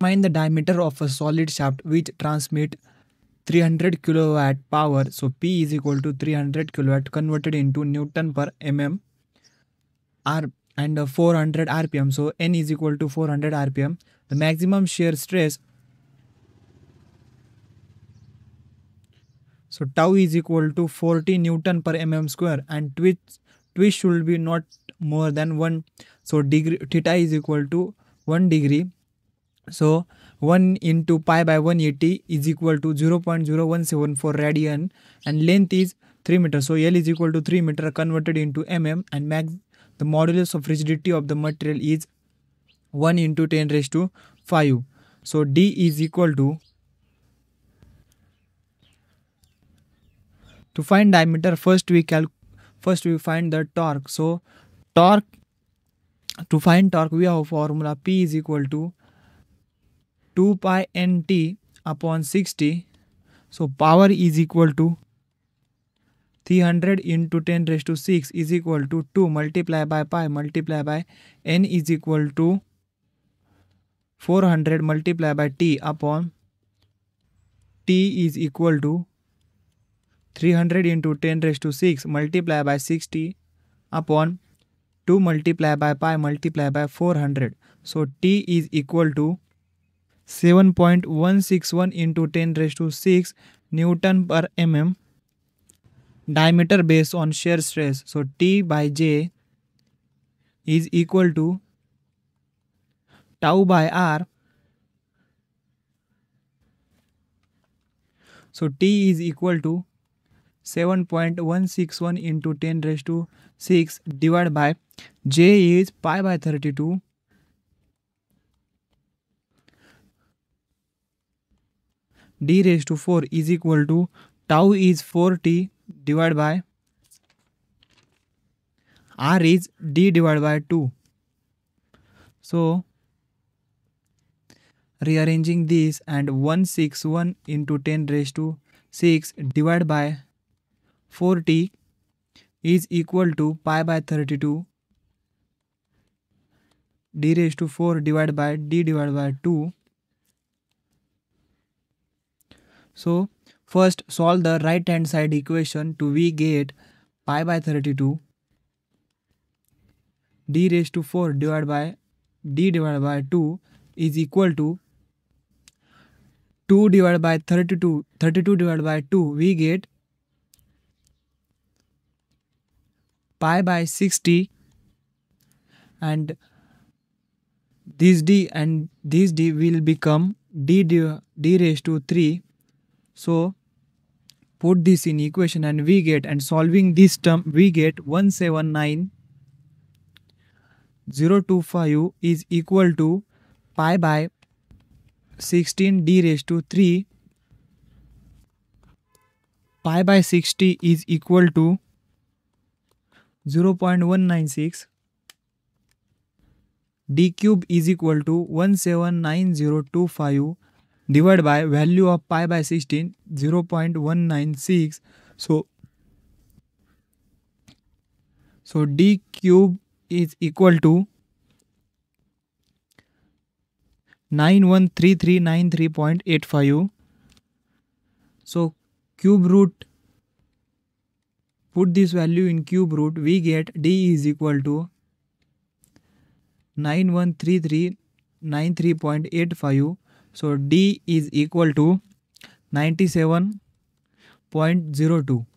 Find the diameter of a solid shaft which transmit 300 kilowatt power. So P is equal to 300 kilowatt converted into Newton per mm R and uh, 400 rpm. So N is equal to 400 rpm. The maximum shear stress. So tau is equal to 40 Newton per mm square and twist twist should be not more than 1 so degree theta is equal to 1 degree so 1 into pi by 180 is equal to 0.0174 radian and length is 3 meter so l is equal to 3 meter converted into mm and max the modulus of rigidity of the material is 1 into 10 raised to 5 so d is equal to to find diameter first we calculate first we find the torque. So torque to find torque we have formula p is equal to 2 pi nt upon 60 so power is equal to 300 into 10 raised to 6 is equal to 2 multiply by pi multiply by n is equal to 400 multiply by t upon t is equal to 300 into 10 raised to 6 multiply by 60 upon 2 multiply by pi multiply by 400. So T is equal to 7.161 into 10 raised to 6 Newton per mm diameter based on shear stress. So T by J is equal to tau by R. So T is equal to 7.161 into 10 raised to 6 divided by j is pi by 32 d raised to 4 is equal to tau is 4t divided by r is d divided by 2 so rearranging this and 161 into 10 raised to 6 divided by 4t is equal to pi by 32 d raised to 4 divided by d divided by 2 so first solve the right hand side equation to we get pi by 32 d raised to 4 divided by d divided by 2 is equal to 2 divided by 32 32 divided by 2 we get pi by 60 and this d and this d will become d, d, d raised to 3 so put this in equation and we get and solving this term we get 179025 is equal to pi by 16 d raised to 3 pi by 60 is equal to 0.196 d cube is equal to 179025 divided by value of pi by 16 0.196 so so d cube is equal to 913393.85 so cube root put this value in cube root we get d is equal to 913393.85 so d is equal to 97.02